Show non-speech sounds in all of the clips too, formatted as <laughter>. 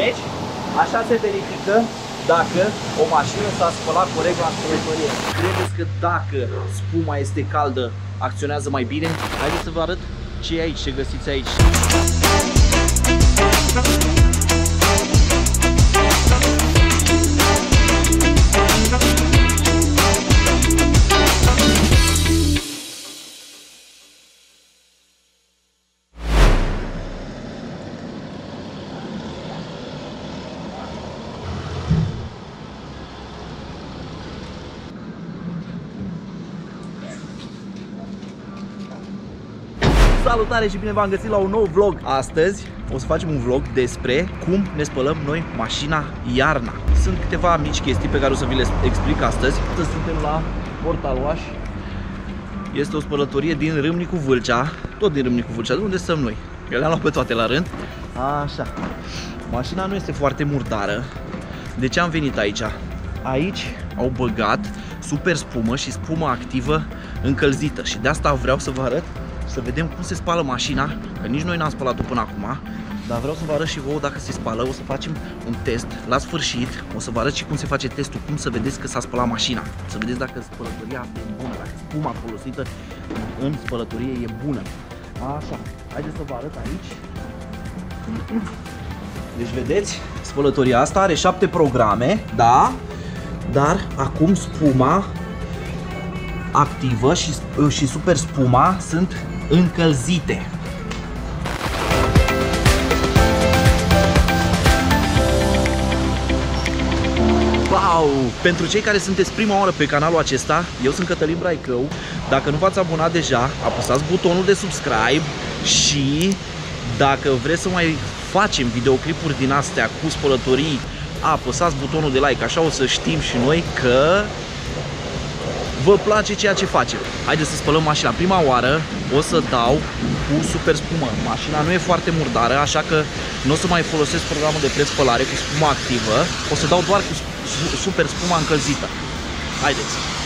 Deci, așa se verifică dacă o mașină s-a spălat corect la spălătorie. Credeți că dacă spuma este caldă, acționează mai bine? Haideți să vă arăt ce e aici, ce găsiți aici. Salutare și bine v-am găsit la un nou vlog. Astăzi o să facem un vlog despre cum ne spălăm noi mașina iarna. Sunt câteva mici chestii pe care o să vi le explic astăzi. Astăzi suntem la Portal Wash Este o spălătorie din Râmnicu Vâlcea Tot din Râmnicu Vâlcea, de unde stăm noi? Eu le-am luat pe toate la rând. Așa. Mașina nu este foarte murdară. De ce am venit aici? Aici au băgat super spumă și spumă activă încălzită Și de asta vreau să vă arăt să vedem cum se spală mașina, că nici noi n-am spălat-o până acum, dar vreau să vă arăt și vouă dacă se spală, o să facem un test la sfârșit, o să vă arăt și cum se face testul, cum să vedeți că s-a spălat mașina, să vedeți dacă spălătoria e bună, dacă spuma folosită în spălătorie e bună. Așa, haideți să vă arăt aici. Deci vedeți, spălătoria asta are 7 programe, da? Dar acum spuma activă și, și super spuma sunt încălzite. Wow! Pentru cei care sunteți prima oară pe canalul acesta, eu sunt Cătălin Braicău. Dacă nu v-ați abonat deja, apăsați butonul de subscribe și dacă vreți să mai facem videoclipuri din astea cu spălătorii, apăsați butonul de like, așa o să știm și noi că vă place ceea ce facem. Haideți să spălăm mașina. Prima oară o să dau cu super spumă. Mașina nu e foarte murdară, așa că nu o să mai folosesc programul de prespălare cu spumă activă. O să dau doar cu super spuma încălzită. Haideți!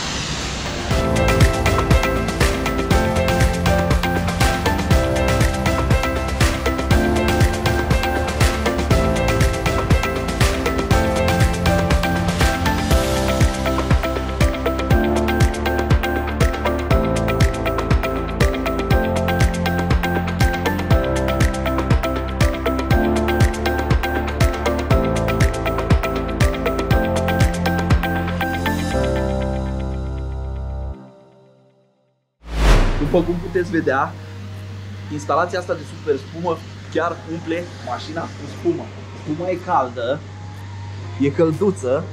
După cum puteți vedea, instalația asta de super spumă chiar umple mașina cu spumă. Spuma e caldă, e călduță.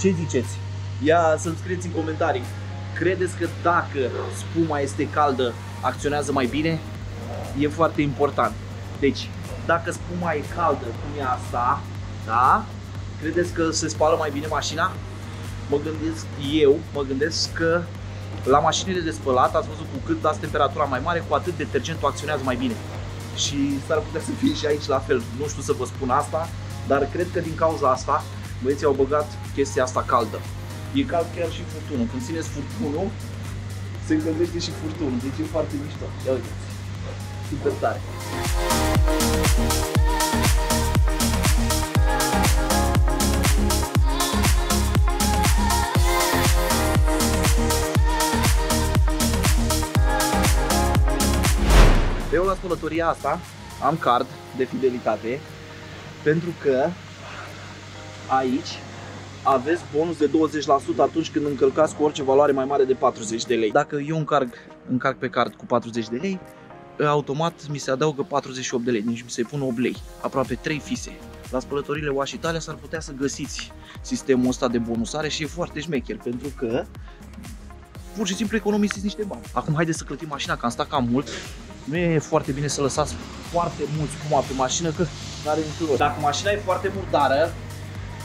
Ce ziceți? Ia să-mi scrieți în comentarii. Credeți că dacă spuma este caldă, acționează mai bine? E foarte important. Deci, dacă spuma e caldă, cum e asta, da? Credeți că se spală mai bine mașina? Mă gândesc eu, mă gândesc că la mașinile de spălat, ați văzut cu cât dați temperatura mai mare, cu atât detergentul acționează mai bine. Și s-ar putea să fie și aici la fel. Nu știu să vă spun asta, dar cred că din cauza asta băieții au băgat chestia asta caldă. E cald chiar și furtunul. Când țineți furtunul, se încălzește și furtunul. Deci e foarte mișto. Ia uitați. Super tare. Eu la spălătoria asta am card de fidelitate pentru că aici aveți bonus de 20% atunci când încălcați cu orice valoare mai mare de 40 de lei. Dacă eu încarc, încarc pe card cu 40 de lei, automat mi se adaugă 48 de lei, deci mi se pun 8 lei, aproape 3 fise. La spălătorile Wash Italia s-ar putea să găsiți sistemul ăsta de bonusare și e foarte șmecher pentru că pur și simplu economisiți niște bani. Acum haideți să clătim mașina, că am stat cam mult nu e foarte bine să lăsați foarte mult spuma pe mașină, că nu are niciun rost. Dacă mașina e foarte murdară,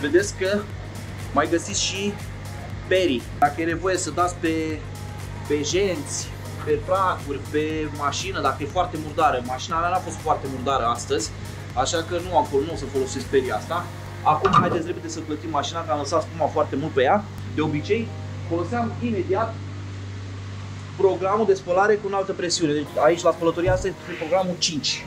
vedeți că mai găsiți și perii. Dacă e nevoie să dați pe, pe genți, pe praguri, pe mașină, dacă e foarte murdară. Mașina mea n-a fost foarte murdară astăzi, așa că nu acolo, nu o să folosesc perii asta. Acum haideți repede să plătim mașina, că am lăsat spuma foarte mult pe ea. De obicei, foloseam imediat programul de spălare cu înaltă presiune. Deci aici la spălătoria asta este programul 5.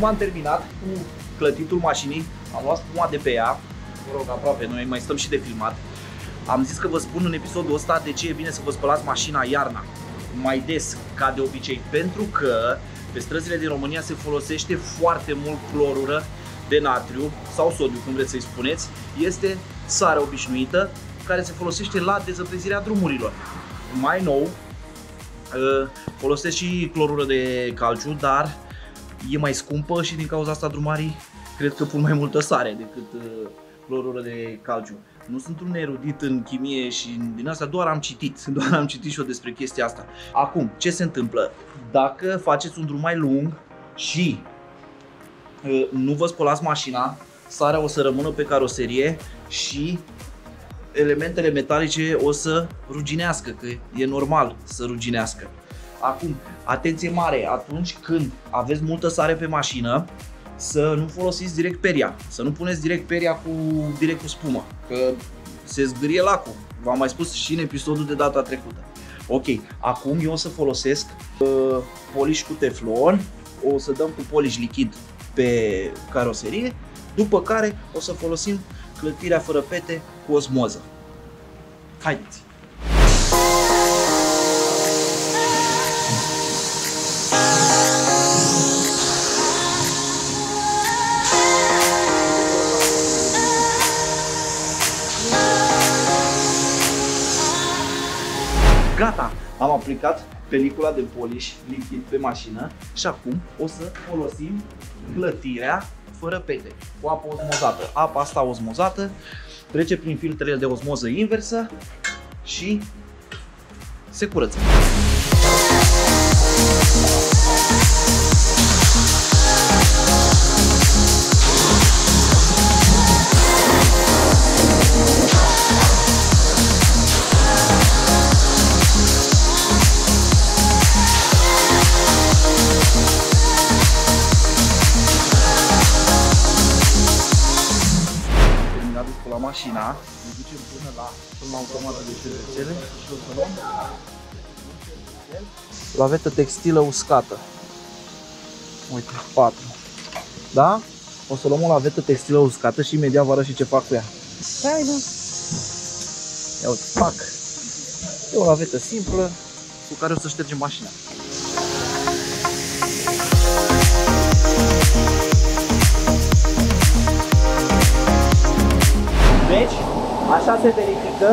Acum am terminat cu clătitul mașinii, am luat spuma de pe ea, mă rog, aproape, noi mai stăm și de filmat. Am zis că vă spun în episodul ăsta de ce e bine să vă spălați mașina iarna mai des ca de obicei, pentru că pe străzile din România se folosește foarte mult clorură de natriu sau sodiu, cum vreți să-i spuneți. Este sare obișnuită care se folosește la dezăpezirea drumurilor. Mai nou, ă, folosesc și clorură de calciu, dar e mai scumpă și din cauza asta drumarii cred că pun mai multă sare decât ă, clorură de calciu. Nu sunt un erudit în chimie și din asta, doar am citit, <laughs> doar am citit și eu despre chestia asta. Acum, ce se întâmplă? Dacă faceți un drum mai lung și uh, nu vă spălați mașina, sarea o să rămână pe caroserie și elementele metalice o să ruginească, că e normal să ruginească. Acum, atenție mare, atunci când aveți multă sare pe mașină, să nu folosiți direct peria, să nu puneți direct peria cu, direct cu spumă, că se zgârie lacul. V-am mai spus și în episodul de data trecută. Ok, acum eu o să folosesc uh, poliș cu teflon, o să dăm cu poliș lichid pe caroserie, după care o să folosim clătirea fără pete cu osmoză. Haideți! Gata! Am aplicat pelicula de polish lichid pe mașină și acum o să folosim clătirea fără pete, cu apă osmozată. Apa asta osmozată trece prin filtrele de osmoză inversă și se curăță. Mașina, ne ducem până la, până la automată de șervețele și o să luăm lavetă textilă uscată. Uite, 4. Da? O să luăm o lavetă textilă uscată și imediat vă arăt și ce fac cu ea. Hai, da. Ia uite, fac. E o lavetă simplă cu care o să ștergem mașina. Deci, așa se verifică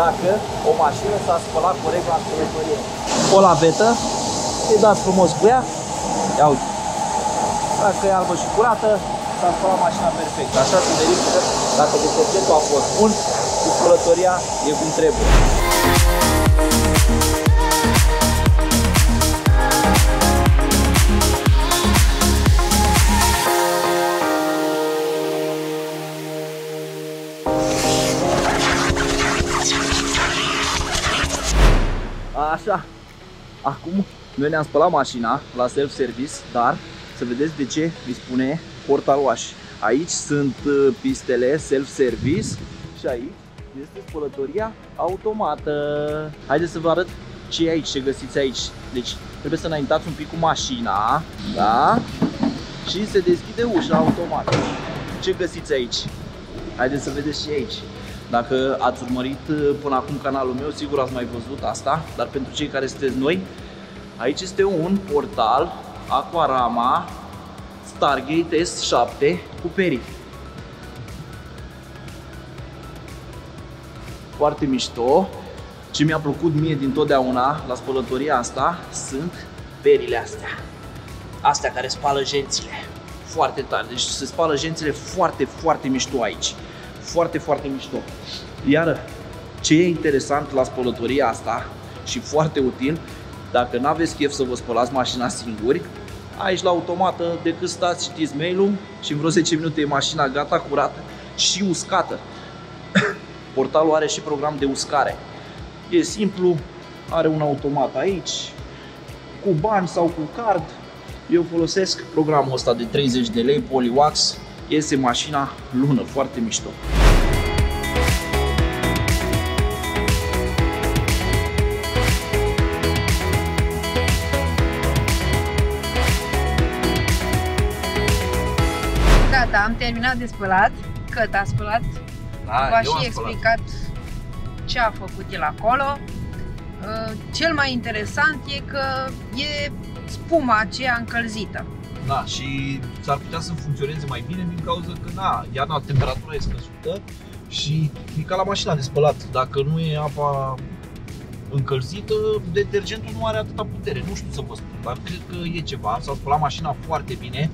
dacă o mașină s-a spălat corect la spălătorie. O lavetă, îi dați frumos cu ea, ia uite. Dacă e albă și curată, s-a spălat mașina perfect. Așa se verifică dacă detergentul a fost bun și spălătoria e cum trebuie. Așa, acum noi ne-am spălat mașina la self-service, dar să vedeți de ce îi spune portal wash. Aici sunt uh, pistele self-service și aici este spălătoria automată. Haideți să vă arăt ce e aici, ce găsiți aici. Deci trebuie să înaintați un pic cu mașina, da? Și se deschide ușa automat. Ce găsiți aici? Haideți să vedeți și aici. Dacă ați urmărit uh, până acum canalul meu, sigur ați mai văzut asta, dar pentru cei care sunteți noi, aici este un portal Aquarama Stargate S7 cu perii. Foarte mișto. Ce mi-a plăcut mie din totdeauna la spălătoria asta sunt perile astea. Astea care spală gențile. Foarte tare. Deci se spală gențile foarte, foarte mișto aici foarte, foarte mișto. Iar ce e interesant la spălătoria asta și foarte util, dacă nu aveți chef să vă spălați mașina singuri, aici la automată, decât stați, citiți mail-ul și în vreo 10 minute e mașina gata, curată și uscată. <coughs> Portalul are și program de uscare. E simplu, are un automat aici, cu bani sau cu card. Eu folosesc programul ăsta de 30 de lei, Poliwax, iese mașina lună, foarte mișto. Gata, am terminat de spălat. Cât a spălat? Da, V-a eu am și spălat. explicat ce a făcut el acolo. Uh, Cel mai interesant e că e spuma aceea încălzită. Da, și s-ar putea să funcționeze mai bine din cauza că, na, iarna temperatura e scăzută și e ca la mașina de spălat. Dacă nu e apa încălzită, detergentul nu are atâta putere. Nu știu să vă spun, dar cred că e ceva. S-a spălat mașina foarte bine.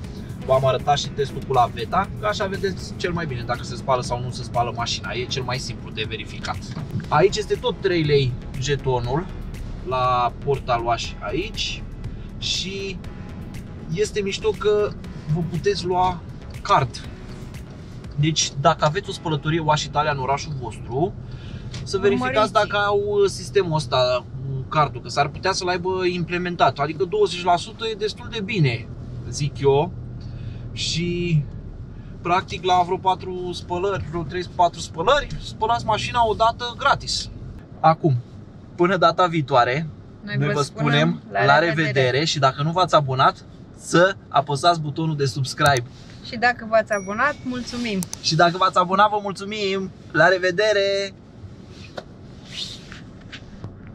V-am arătat și testul cu laveta, că așa vedeți cel mai bine dacă se spală sau nu se spală mașina. E cel mai simplu de verificat. Aici este tot 3 lei jetonul la portal wash aici și este mișto că vă puteți lua card. Deci dacă aveți o spălătorie Wash Italia în orașul vostru, să verificați Urmăriți. dacă au uh, sistemul ăsta, uh, cardul, că s-ar putea să-l aibă implementat. Adică 20% e destul de bine, zic eu. Și practic la vreo 4 spălări, vreo 3-4 spălări, spălați mașina o dată gratis. Acum, până data viitoare, noi vă spunem la revedere și dacă nu v-ați abonat, să apăsați butonul de subscribe. Și dacă v-ați abonat, mulțumim! Și dacă v-ați abonat, vă mulțumim! La revedere!